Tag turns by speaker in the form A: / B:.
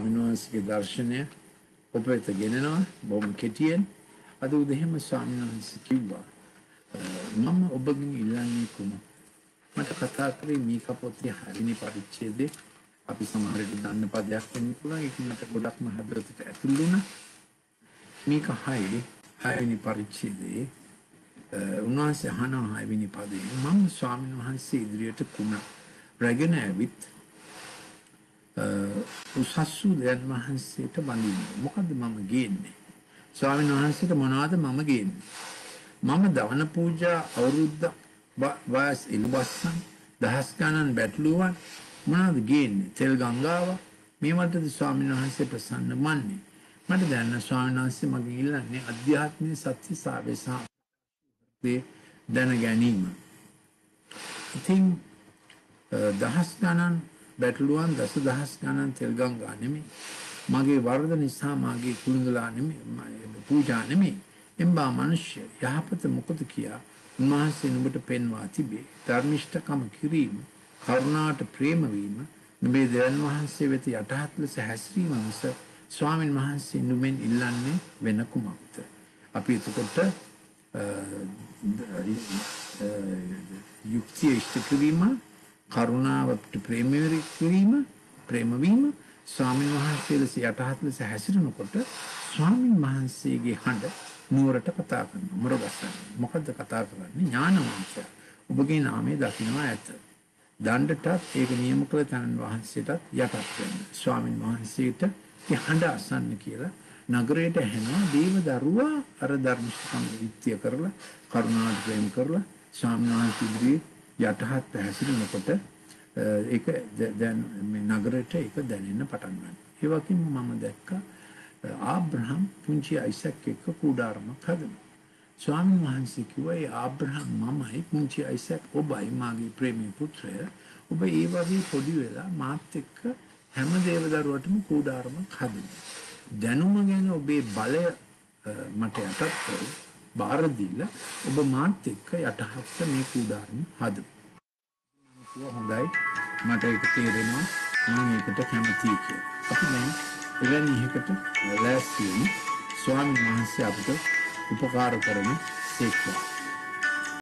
A: ස්වාමීන් වහන්සේගේ දර්ශනය ඔබ වෙත ගෙනෙනවා බොහොම කෙටියෙන්. අද උදේම ස්වාමීන් වහන්සේ කිව්වා මම ඔබගෙන් ඉල්ලන්නේ කුමක්? මට කතා කරේ මේ කපොත්තේ හරිනි පරිච්ඡේදේ අපි සමහරට දන්න පදයක් වෙන්න පුළුවන් ඒක මට ගොඩක්ම හදවතට ඇතුල් වුණා. මේක හයි හයවෙනි පරිච්ඡේදයේ උන්වහන්සේ අහනවා හයවෙනි පදේ මම ස්වාමීන් වහන්සේ ඉදිරියට කුණ රැගෙන ඇවිත් උසස්සු දෙයන් වහන්සේට බඳින්නේ. මොකද්ද මම ගේන්නේ? ස්වාමීන් වහන්සේට මොනවද මම ගේන්නේ? මම දවන පූජා අවුරුද්ද වයස් ඉල්වස්සන් දහස් ගණන් බැටළුවන් මොනවද ගේන්නේ? තෙල් ගංගාව? මේ මටද ස්වාමීන් වහන්සේ ප්‍රසන්න මන්නේ. මට දැනන ස්වාමීන් වහන්සේ මගෙන් ඉල්ලන්නේ අධ්‍යාත්මීය සත්‍ය සාවේසා දැන ගැනීම. ඉතින් දහස් ගණන් බැටළුවන් දස දහස් ගණන් තෙල් ගංගා නෙමෙයි. මගේ වරද නිසා මාගේ කුළුඳලා නෙමෙයි පූජා නෙමෙයි. එම්බා මිනිස්ය යහපත මොකද කියා උන්වහන්සේ නුඹට පෙන්වා තිබේ. ධර්මිෂ්ඨකම කිරීම කරුණාට ප්‍රේම වීම නුඹේ දෙවන් වහන්සේ වෙත යටහත් ලෙස හැසිරීම මිස ස්වාමින් වහන්සේ නුඹෙන් ඉල්ලන්නේ වෙන කුමක්ද? අපි එතකොට යුක්තිය ඉෂ්ට කිරීම කරුණාවට ප්‍රේම කිරීම ප්‍රේම වීම ස්වාමින් වහන්සේ ලෙස යටහත් ලෙස හැසිරෙනකොට ස්වාමින් වහන්සේගේ හඬ නුවරට කතා කරනවා. මොරගස්සන. මොකද්ද කතා කරන්නේ? ඥානවංශය ඔබගේ නාමය දකින්නවා ඇත. දණ්ඩටත් ඒක නියම කළ තනන් වහන්සේටත් යටත් වෙන්න. ස්වාමින් වහන්සේට හඬ අසන්න කියලා නගරයට ඇහෙනවා. දේව දරුවා අර ධර්මස්කම් විත්‍ය කරලා කරුණාට ප්‍රේම කරලා ස්වාමීන් වහන්සේ ඉදිරියේ යටහත් හැසිරෙනකොට ඒක දැන් මේ නගරයට ඒක දැනෙන්න පටන් ගන්නවා. ඒ වගේම මම දැක්කා ආබ්‍රහම් පුංචි අයිසක් එක්ක කුඩාරමක් හදනවා. ස්වාමීන් වහන්සේ කිව්වා ඒ ආබ්‍රහම් මමයි පුංචි අයිසක් ඔබයි මාගේ ප්‍රේමී පුත්‍රය. ඔබ ඒ වගේ පොඩි වෙලා මාත් එක්ක හැම දේවදරුවටම කුඩාරමක් හදන්න. දැනුම ගැන ඔබේ බලය මට යටත් කරලා බාර දීලා ඔබ මාත් එක්ක යටහත් මේ කුඩාරම හදමු. හොඳයි මට ඒක තේරෙනවා මම ඒකට කැමතියි කියලා. අපි දැන් එවැනි එකකට ලෑස්ති වෙමු. ස්වාමීන් වහන්සේ අපිට උපකාර කරන සේක්වා.